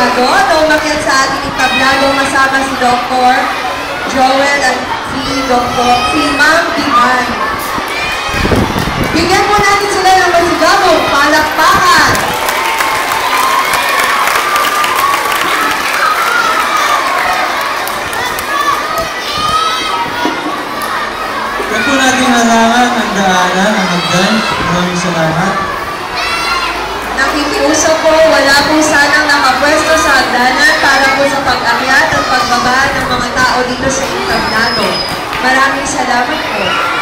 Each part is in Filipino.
entablado na umakyat sa ating entablado kasama si Dr. Joel at si Dr. si Ma'am Diman. Bigyan po natin sila ng masigabong palakpakan. Huwag po natin harangan ang daanan, ang hagdan. Maraming salamat. Nakikiusap po, wala po sanang nakapwesto sa hagdanan para po sa pag-akyat at pagbaba ng mga tao dito sa entablado. Maraming salamat po.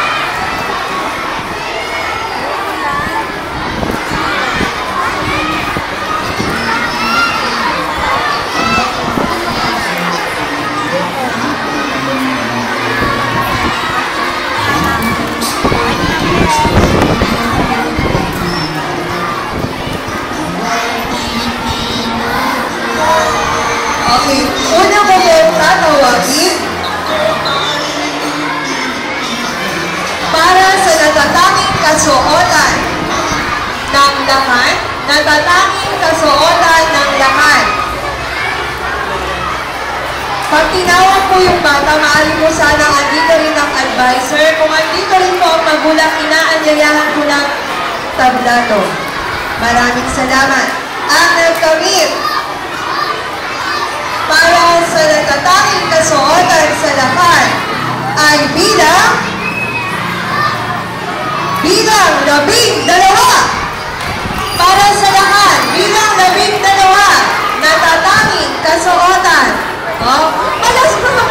Advisor. Kung andito rin po ang magulang, inaanyayahan po ng tablado. Maraming salamat. Ang nagkamit para sa natatanging kasuotan sa lahat ay bilang bilang labing dalawa para sa lahat bilang labing dalawa natatanging kasuotan oh alas ko na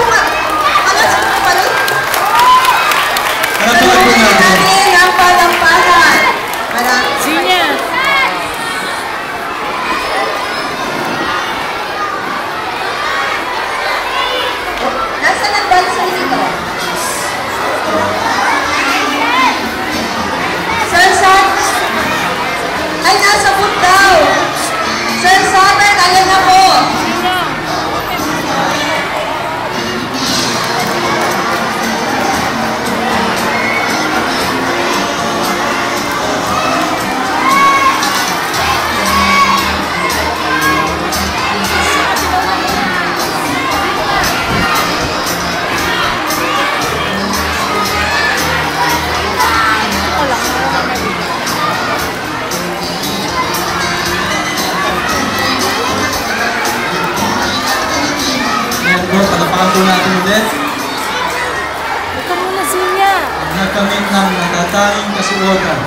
Ayan po, palakpakan po natin ulit. Huwag ka muna, Zinya. Ang nakamit ng natatanging kasuotan.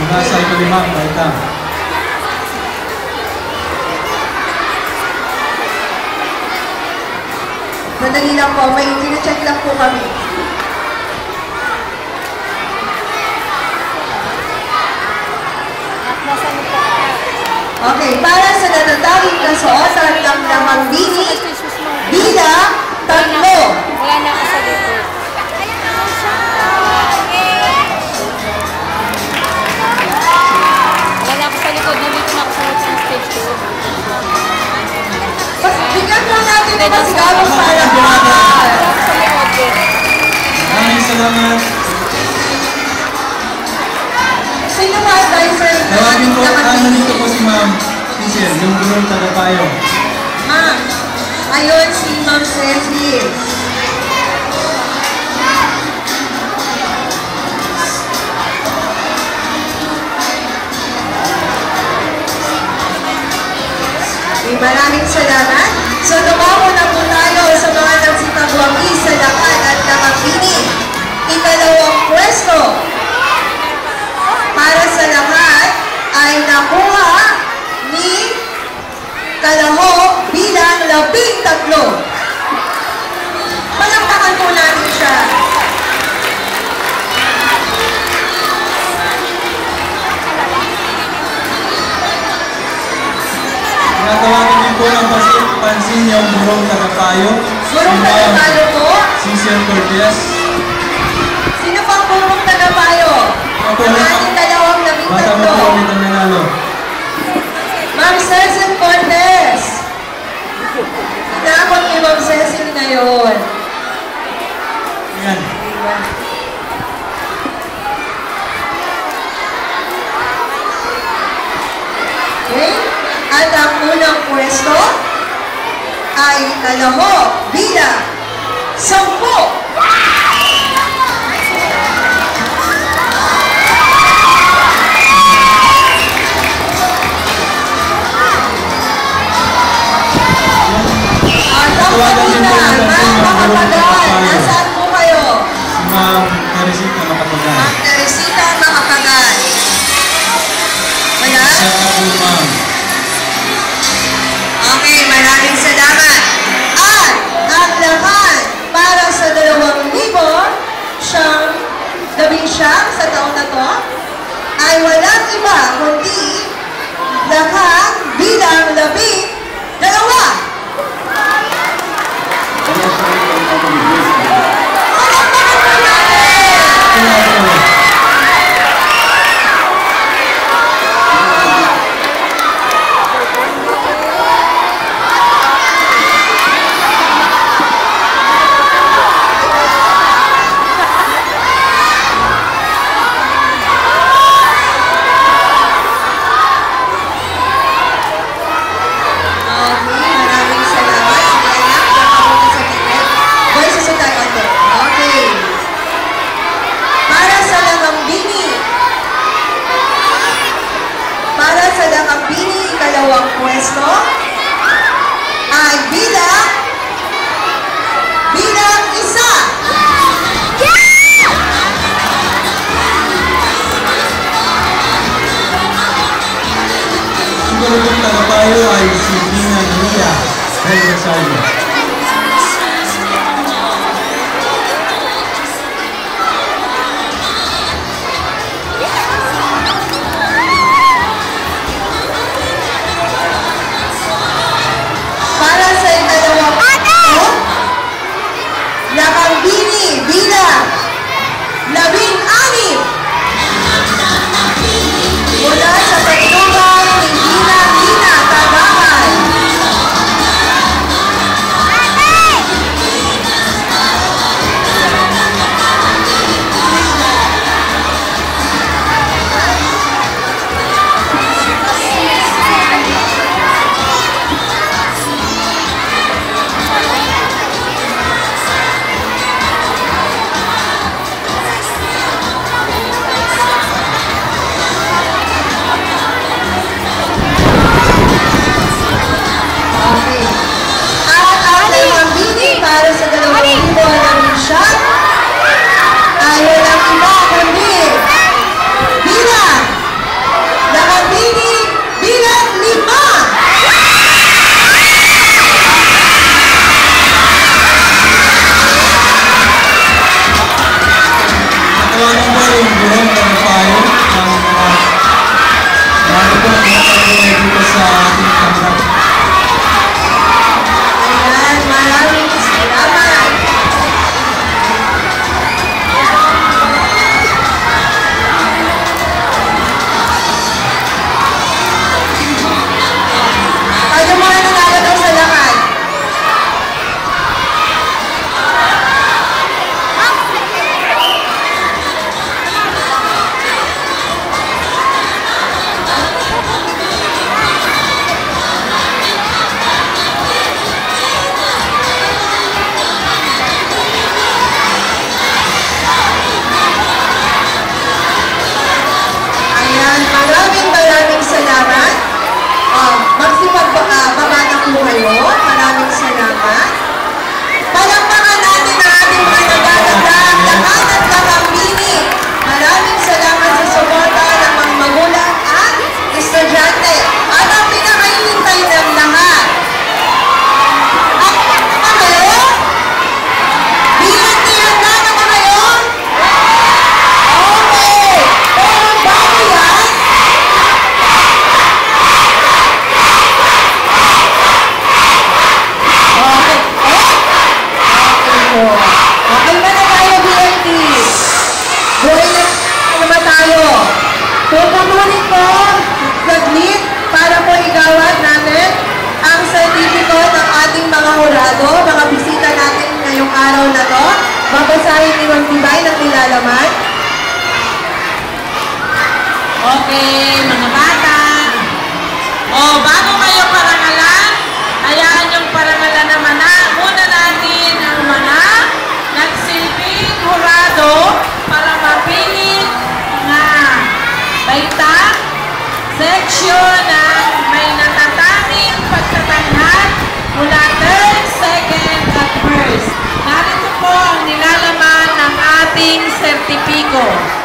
Mula sa ikalimang baitang. Madali lang po, may check lang po kami. Okay, para sa natatanging kasuotan ng namambini, bilang tatlo. Wala na ako sa likod. Wala ako sa likod. Nandito na ako sa stage ko. Mas bigyan lang natin ng sa likod ko. Maraming salamat. Sino ba advisor na Tawagin po, nakapili? nandito po si Ma'am Teacher, yung gulong tagapayo. Ma'am, ayun si Ma'am Cecil. Okay, maraming salamat. So, tumawa na po pansin yung Burong Tagapayo. Burong Tagapayo po? Si Sir Cortez. Sino pang Burong Tagapayo? Ako na. Ang dalawang labing tatlo. Bata mo po ulit ang nanalo. Ma'am Cecil Cortez! Inakot ni Ma'am Cecil ngayon. Ayan. Ayan. Okay? At ang unang pwesto ay lalaho bilang sampu. Ang una na makapagawa ဝါရီစီပင်းနဲ့ရိုးရာဘယ်လိုဆိုင်လဲ sigurado, mga bisita natin ngayong araw na to, babasahin ni Mang Tibay ng nilalaman. Okay, mga bata. O, oh, bago kayo parangalan, hayaan yung parangalan na mana. Muna natin ang mana nagsilbing hurado para mapili na baita, section, y pico.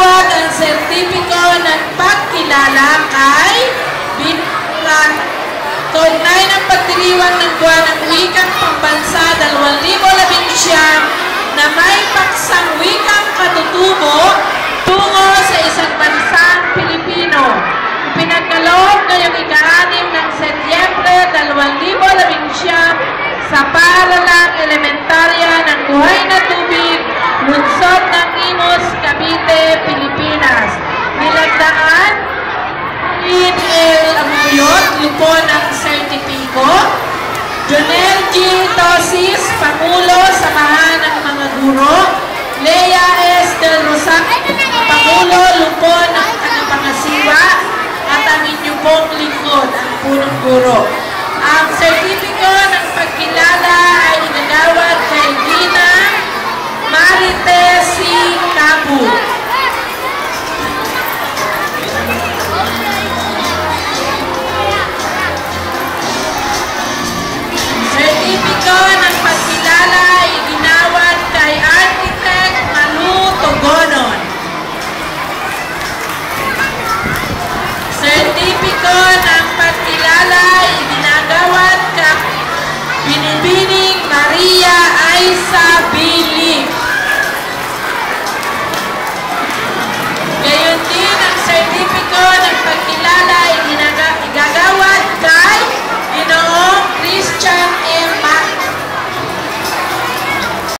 Iawat ang sertipiko ng pagkilala kay Binran. Kaugnay ng pagdiriwang ng buwan ng wikang pambansa 2019 na may paksang wikang katutubo tungo sa isang bansang Pilipino. Pinagkaloob ngayong ikaranim ng Setyembre 2019 sa Paralang Elementarya ng Buhay na Tubig, Lunsod ng Imus, Cavite, Pilipinas. Nilagdaan El Amuyot, lupon ng sertipiko. Jonel G. Tosis, Pangulo, Samahan ng mga Guro. Lea S. Del Rosac, Pangulo, lupon ng Tagapangasiwa. At ang inyong pong lingkod, ang punong guro. Ang sertipiko ng pagkilala ay inagawad kay Dina Marite Binibining Maria Aiza Bilig.